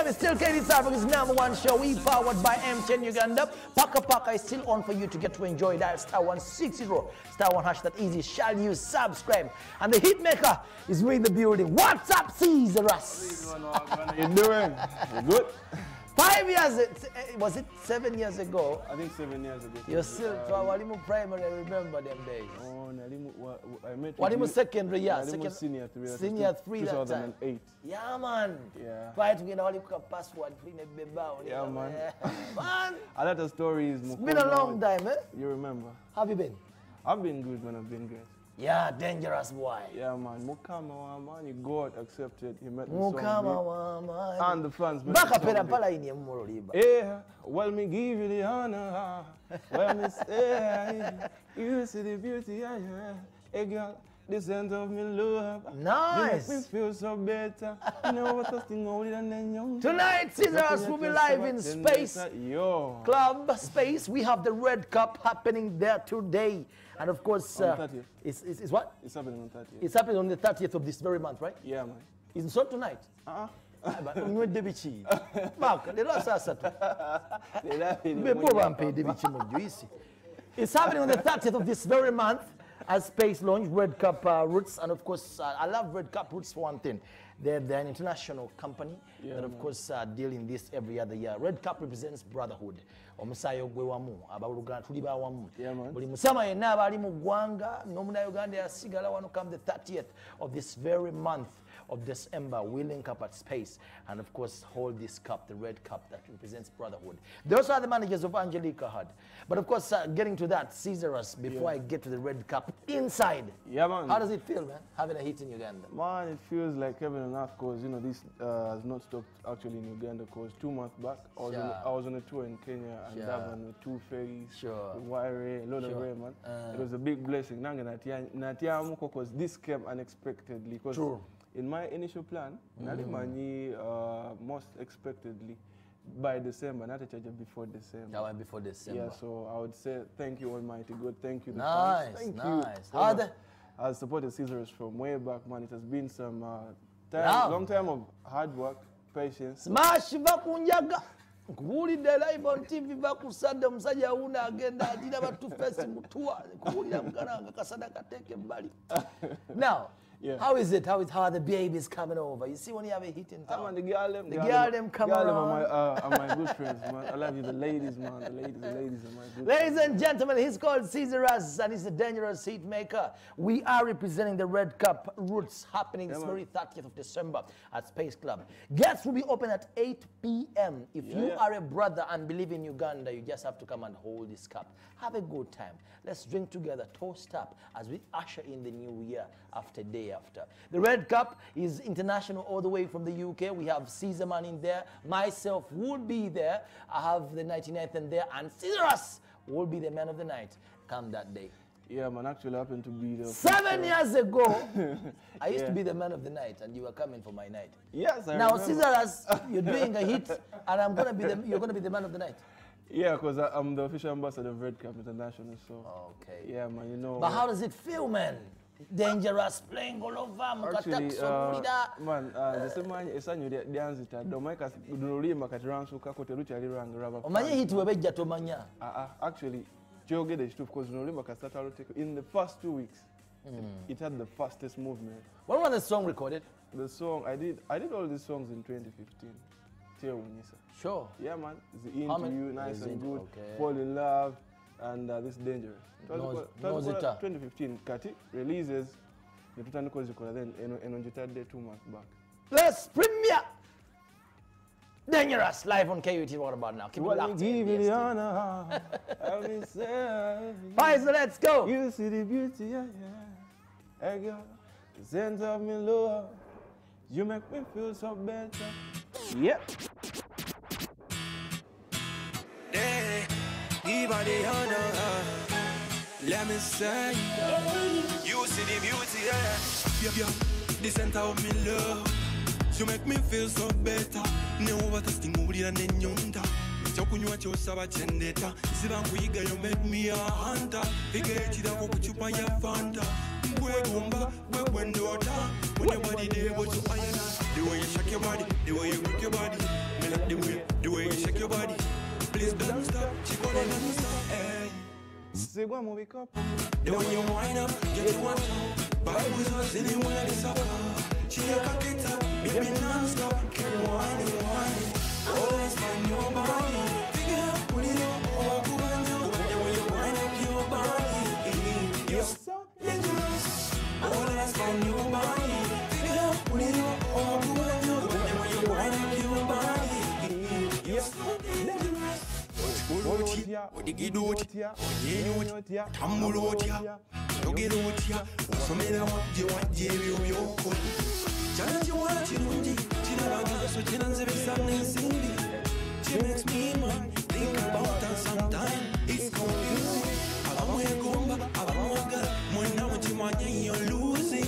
It's still Katie Africa's number one show. We powered by MTN Uganda. Paka Paka is still on for you to get to enjoy that. Star 160, star 1 hash that easy. Shall you subscribe? And the hitmaker is in the building. What's up, Ceasorous? How you doing? You good? Five years, eh, was it seven years ago? I think seven years ago. You're still to Walimu primary, I remember them days. Oh, Nalimu, wa- wa- I met Walimu secondary, yeah. Nalimu second, senior three. Senior three that time. 2008. Yeah, man. Yeah. We know the password the bebao. Yeah, man. man, A lot of stories. it's been a long time, eh? You remember? Have you been? I've been good, man. I've been great. Yeah, dangerous boy. Yeah, man. Mukama, wa man. You God accepted. He met the. Mukama wa mani. And the fans. the pera pala ini liba. Yeah, well, me give you the honor. Well, me say, you see the beauty, yeah, yeah. Hey, girl, the scent of me love. Nice. You make me feel so better. You know what I think older than the young. Tonight, Caesars will be live in space. Yo. Club Space. We have the Red Cup happening there today. And of course, On uh, 30th. it's, it's, it's what? It's happening on 30th. It's happening on the 30th of this very month, right? yeah, man. It's not tonight. Uh-uh. Ah, but unywe debichi. Mark, lero sasa tu. They love it. Bebo bampe debichi mu juisi. It's happening on the 30th of this very month as Space launch Red Cup uh, Roots. And of course, uh, I love Red Cup Roots for one thing. They're, they're an international company Yeah, that, of man. course, uh, deal in this every other year. Red Cup represents brotherhood. omusaayi ogwe wamu abaluganda tuli ba wamu Yeah, buli musama yenna aba ali mu ggwanga n'omunauganda yasigala wano come the 30th of this very month of December, we link up at Space and, of course, hold this cup, the red cup that represents brotherhood. Those are the managers of Angelica Hud. But, of course, uh, getting to that, Ceasorous, before I get to the red cup, inside. Yeah, man. How does it feel, man, having a hit in Uganda? Man, it feels like heaven earth because, you know, this uh, has not stopped actually in Uganda because two months back, I was, on, I was on a tour in Kenya and Sure. Durban with two ferries, Sure. Waire, a lot Sure. of rain, man. Uh. it was a big blessing. Nanga natia- natiamuko because this came unexpectedly. Because True. in my initial plan, nalimani uh, most expectedly by December, not a charge before December. That before December. Yeah, so I would say thank you, Almighty God. Thank you, the Nice, fans. Thank nice. you. How are Ever. the- I've supported Caesars from way back, man. It has been some uh. Time, long time of hard work, patience. smash va ku njaga nkubuulidde live on tv bakusadde omusajja wuuno agenda atira batufesi mutuwa kubuulira mugalanga kasada kateeke ebbali now Yeah. how is it how, is, how are the babies coming over you see when you have a hit in Ah, town man, the girl them, The girl them come girl them are my, uh, are my good friends, man. I love you, the ladies, man. The ladies, the ladies are my good Ladies and gentlemen, he's called Ceasorous and he's a dangerous heat maker. We are representing the Red Cup Roots happening this man. 30th of December at Space Club. Gates will be open at 8 p.m. If you Yeah. are a brother and believe in Uganda, you just have to come and hold this cup. Have a good time. Let's drink together, toast up as we usher in the new year after day after. The Red Cup is international all the way from the UK. We have Caesar Man in there. Myself would be there. I have the 99th in there. And Ceasorous will be the man of the night come that day. Yeah, man. Actually, happened to be there. Seven years ago, I used to be the man of the night, and you were coming for my night. Yes, I now. Ceasorous, you're doing a hit, and I'm gonna be the, you're gonna be the man of the night. Yeah, because I'm the official ambassador of Red Cup International, so. Okay. Yeah, man. You know. But how does it feel, man? Dangerous playing all over, Actually, mukatakuso uh, uh, nsemanyi essanyu lya- lyanzita domaika luno luyimba kati lwansukako terukyali lwange lwaba Omanyi hit webejja tomanya. Ah, ah, actually kyogedde ekituufu because luno luyimba kasita aluteko in the first two weeks Mm. it had the fastest movement When was the song recorded? the song i did i did all these songs in 2015 Tewunyisa. Sure. yeah man the you nice and good Okay. fall in love and uh, this dangerous Knows- Twazikola- knows twazikola it, uh. 2015 kati releases netutandika ozikola then eno eno ngitadde two months back Let's premiere. Dangerous live on KUT. What about now? Keep it Well, locked. give in, you the honor. I mean, Alright, so let's go. You see the beauty, yeah, yeah. Hey, girl, the sense of me love. You make me feel so better. Yep. Hey, her the honor. uh, Let me say, you see the beauty, yeah. Yeah, yeah, the center of me love. You make me feel so better. Never testingulira nenyonta. ekyokunywa kyosaba kyendeta siba nkuyiga yo make me a hunter figa ekirako ku cupa ya fanta bwe bwendoota when your body there but you iron The way you shake your body, the way you work your body melody the way you shake your body. Please don't stop. She call it don't stop. Hey. Sigwa mu bikapu. Then when you wind up, get you one top. Bibles was anywhere Olotya, Odigidotya, odigidotya, olotya, onyenyotya, tambulotya, oyogera otya, osomera wajje wajje ebyo byokola. Kyana kiwala kirungi, kirabagiro so kiranzibisa n'ensimbi. She makes me mine, think about her sometime, it's confusing. Abamwegomba, abamwagala, mwenna mukimanye you're losing.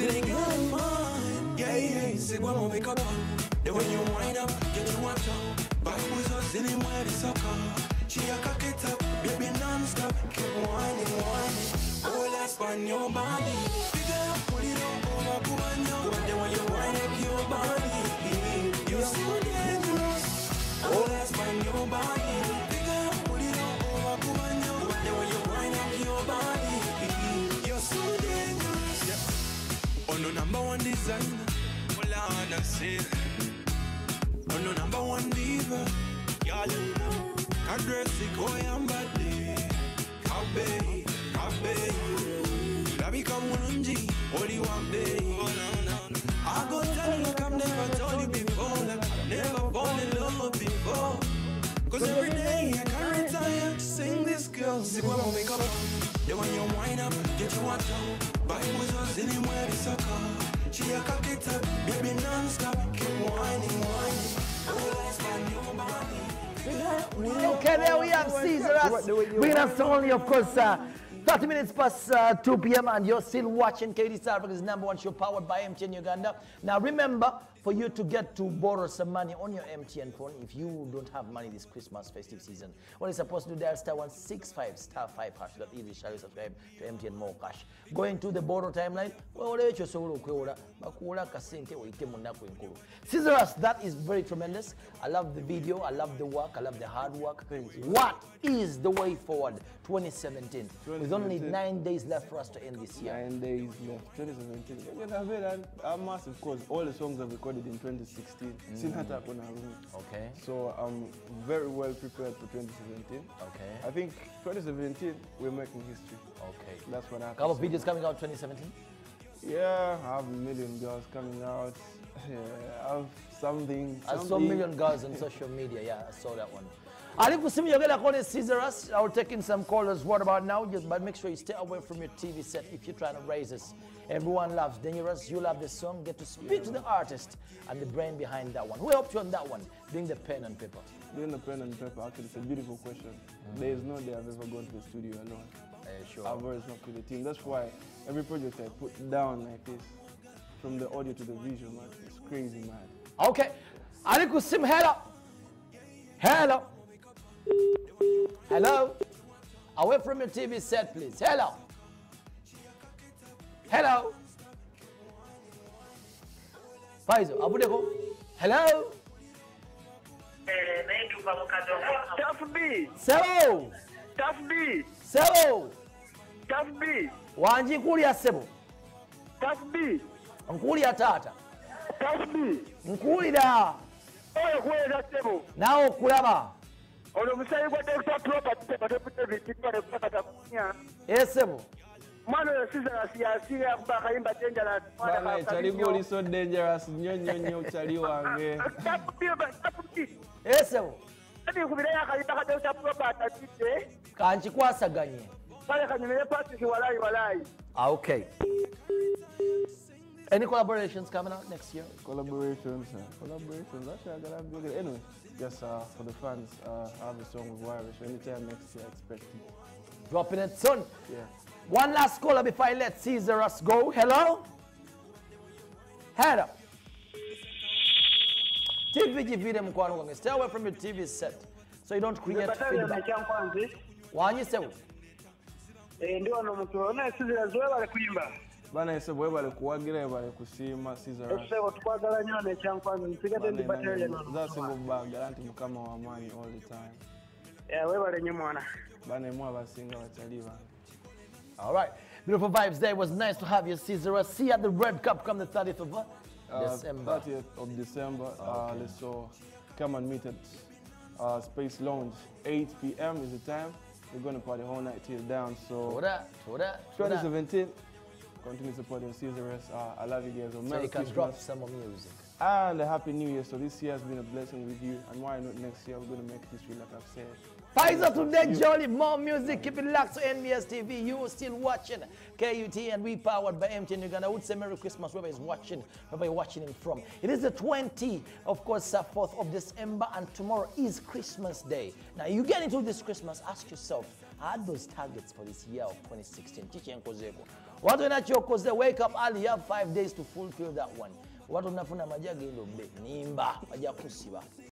In mine, yeah, yeah, sigwa mu. Then when you wind up, get you one top. Bibles are anywhere the sucker. She a cock it up, baby non-stop. Keep winding, winding. Oh, let's find your body. Figure out, put it on, over, put on. Kadresi koyambade, kabe, kabe. Labika mulungi, oli wambe. I go tell you like I've never told you before, like I've never fallen in love before. Cause every day I can't retire to sing this girl. See what I make up. Then when you wind up, get you one top. Bibles was anywhere the sucker. She a cock it up, baby non-stop. Keep whining, whining. Let's find your body. Okay, there we have Caesar us. Bringing us to only, of course, uh, 30 minutes past uh, 2 p.m. and you're still watching KD South Africa's number one show powered by MTN Uganda. Now remember, for you to get to borrow some money on your MTN phone, if you don't have money this Christmas festive season, what you're supposed to do, dial star 165 star 5 hash. That easy, shall you subscribe to MTN MoKash. Going to the borrow timeline, well, ekyo osobola okwewola bakuwola akasente oyite mu nnaku enkulu Ceasorous, that is very tremendous i love the video i love the work i love the hard work what is the way forward 2017 with only nine days left for us to end this year Nine days left, 2017. Again, I've had a, a massive cause. All the songs I've recorded in 2016. Mm. Sina hata hakuna room. okay So I'm very well prepared for 2017. okay I think 2017, we're making history. okay That's what I couple of videos coming out 2017 Yeah, I have a million girls coming out. Yeah, I have something. I saw something. million girls on social media. Yeah, I saw that one. Ali kusimu yogera kone Ceasorous. I'll take in some callers. What about now? Just, but make sure you stay away from your TV set if you're trying to raise us. Everyone loves Dangerous. You love the song. Get to speak to the artist and the brain behind that one. Who helped you on that one? Doing the pen and paper. Doing the pen and paper, actually, it's a beautiful question. There is no day I've ever gone to the studio alone. Uh, sure. I've always worked with the team. That's why every project I put down like this, from the audio to the visual, man, it's crazy, man. Okay. Ali kusimu. Hello. Hello. Hello? Away from your TV set, please. Hello? Hello? Faizo, abu deko. Hello? Tough B. Sebo. Tough B. Sebo. Tough B. Wanji nkulya sebo. Tough B. Kuria Tata. Tough B. Kuria. Nkulya taata. Nkulira. Nawe okulaba. ono omusayi gwa dr probert tebatebutebitibatekatakunya esebo mwana oyo sizarasi yasiira akuba akayimba dengeraskyaliga oliso dengeras nnyo nnyo nnyo kyali wange esebo tikubirayo akayimba ka dr probert atidde kankikwasaganye kale kanyumire patrick walayi walayi okay Any collaborations coming out next year? Collaborations, uh, collaborations. Actually, I gotta have bigger. Anyway, Yes, uh, for the fans, uh, I have a song with Irish. Anytime next year, expect it. Dropping it soon. Yeah. One last caller before I let Ceasorous go. Hello? Hello? TV givire mukwano gwange. Stay away from your TV set so you don't create Batalya feedback. ekyankwanzi. Wanyi sebu. Eh, ndi wano mutu ono Ceasorous webale kuyimba. Bana ese bwebale kuwagira ebale kusiima Caesar ekisebo tukwagala nnyo nekyankwanza nsigadde zasinga okubaagala nti mukama wamaanyi all the time Yeah, weebale nnyo mwana bana emu abasinga bakyali bange All right. Beautiful vibes there. It was nice to have you, Caesar. See you at the Red Cup come the 30th of uh, Uh, December. 30th of December. Uh, let's so come and meet at uh, Space Lounge. 8 p.m. is the time. We're gonna party whole night till down. So Toda, toda, toda. 2017, continue supporting Caesar's. Uh, I love you guys. So So Merry you can drop some more music. and a Happy New Year. So this year has been a blessing with you, and why not next year? We're gonna make history, like I've said. Pfizer today, Jolly. More music. Keep it locked to NBS TV. You are still watching KUT and we powered by MTN Uganda. I would say Merry Christmas, whoever is watching, wherever you're watching it from. It is the 20, of course, uh, 4th of December, and tomorrow is Christmas Day. Now, you get into this Christmas, ask yourself, had those targets for this year of 2016. Chichi Nkozeko. watolina kyokoze wake up early you have five days to fulfill that one. Watolina funa amajja genda obbe nimba bajja kusiba.